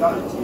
Obrigado.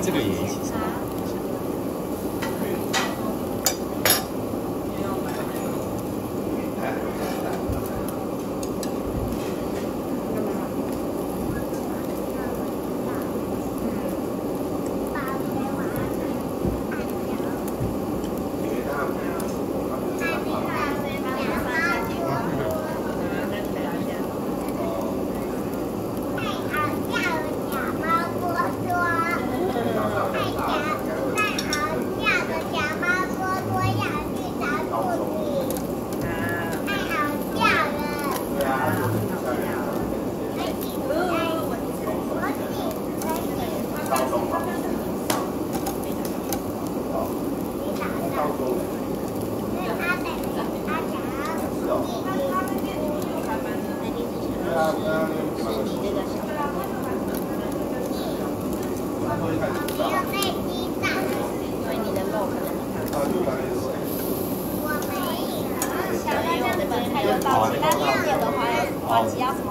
这个也一起上吃吃？没有内鸡蛋，因为你的肉可能。我没有。下一轮我们这边还有倒计，但亮点的话要关机什么？